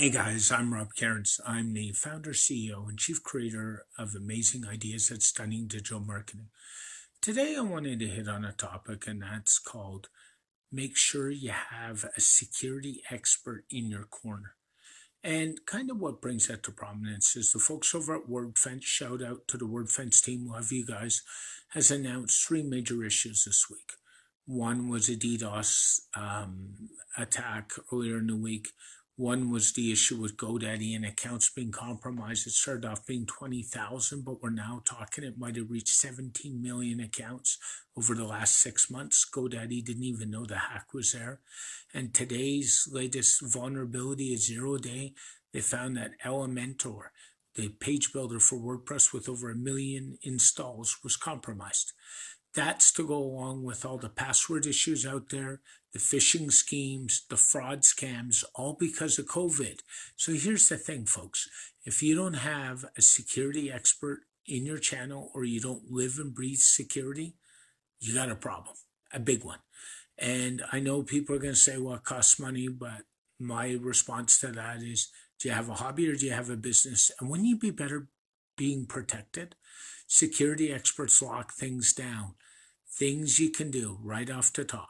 Hey guys, I'm Rob Cairns. I'm the founder, CEO, and chief creator of Amazing Ideas at Stunning Digital Marketing. Today I wanted to hit on a topic, and that's called make sure you have a security expert in your corner. And kind of what brings that to prominence is the folks over at WordFence, shout out to the WordFence team, love you guys, has announced three major issues this week. One was a DDoS um, attack earlier in the week one was the issue with GoDaddy and accounts being compromised. It started off being 20,000, but we're now talking it might have reached 17 million accounts over the last six months. GoDaddy didn't even know the hack was there. And today's latest vulnerability is zero day. They found that Elementor, the page builder for WordPress with over a million installs, was compromised. That's to go along with all the password issues out there, the phishing schemes, the fraud scams, all because of COVID. So here's the thing, folks. If you don't have a security expert in your channel or you don't live and breathe security, you got a problem, a big one. And I know people are going to say, well, it costs money, but my response to that is, do you have a hobby or do you have a business? And wouldn't you be better being protected? Security experts lock things down. Things you can do right off the top.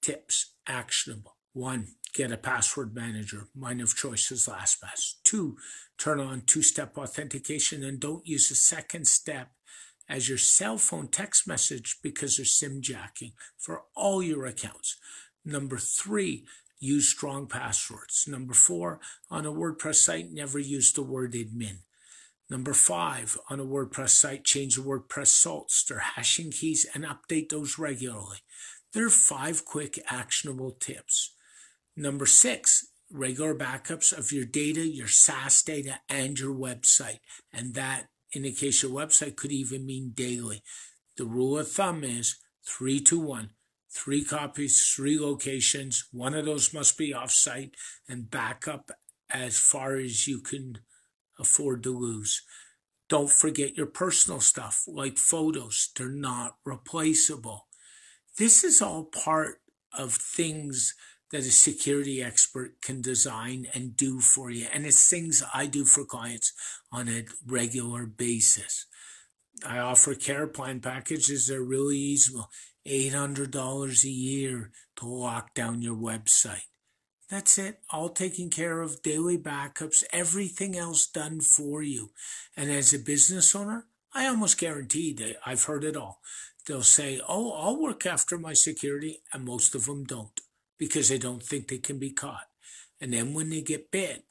Tips, actionable. One, get a password manager. Mine of choice is LastPass. Two, turn on two-step authentication and don't use the second step as your cell phone text message because they're SIM jacking for all your accounts. Number three, use strong passwords. Number four, on a WordPress site, never use the word admin. Number five, on a WordPress site, change the WordPress salts, their hashing keys, and update those regularly. There are five quick actionable tips. Number six, regular backups of your data, your SaaS data, and your website. And that, in the case your website, could even mean daily. The rule of thumb is three to one. Three copies, three locations. One of those must be offsite and backup as far as you can afford to lose. Don't forget your personal stuff like photos. They're not replaceable. This is all part of things that a security expert can design and do for you. And it's things I do for clients on a regular basis. I offer care plan packages. They're really easy. $800 a year to lock down your website. That's it. All taken care of, daily backups, everything else done for you. And as a business owner, I almost guarantee that I've heard it all. They'll say, Oh, I'll work after my security. And most of them don't because they don't think they can be caught. And then when they get bit,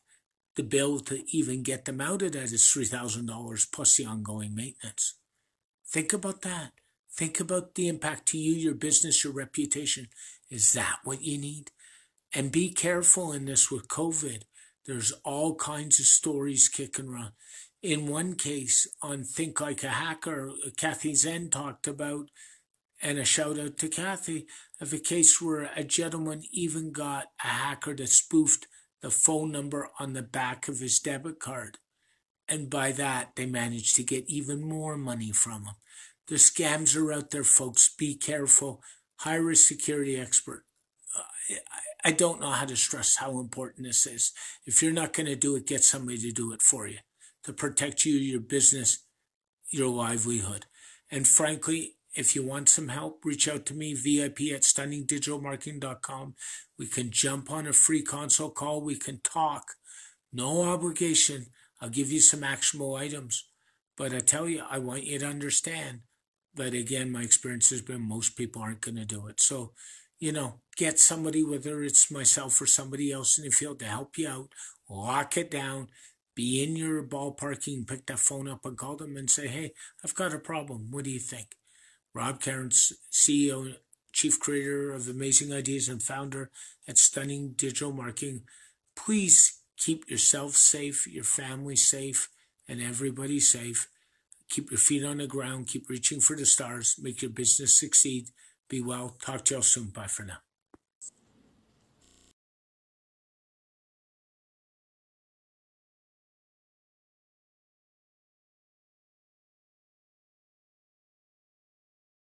the bill to even get them out of that is $3,000 plus the ongoing maintenance. Think about that. Think about the impact to you, your business, your reputation. Is that what you need? And be careful in this with COVID. There's all kinds of stories kicking around. In one case on Think Like a Hacker, Kathy Zen talked about, and a shout out to Kathy, of a case where a gentleman even got a hacker that spoofed the phone number on the back of his debit card. And by that, they managed to get even more money from him. The scams are out there, folks. Be careful. Hire a security expert. I don't know how to stress how important this is. If you're not going to do it, get somebody to do it for you to protect you, your business, your livelihood. And frankly, if you want some help, reach out to me, VIP at stunningdigitalmarketing.com. We can jump on a free consult call. We can talk. No obligation. I'll give you some actionable items. But I tell you, I want you to understand that again, my experience has been most people aren't going to do it. So you know, get somebody, whether it's myself or somebody else in the field to help you out, lock it down, be in your ballparking, pick that phone up and call them and say, hey, I've got a problem. What do you think? Rob Cairns, CEO, Chief Creator of Amazing Ideas and founder at Stunning Digital Marketing. Please keep yourself safe, your family safe, and everybody safe. Keep your feet on the ground, keep reaching for the stars, make your business succeed. Be well. Talk to you all soon. Bye for now.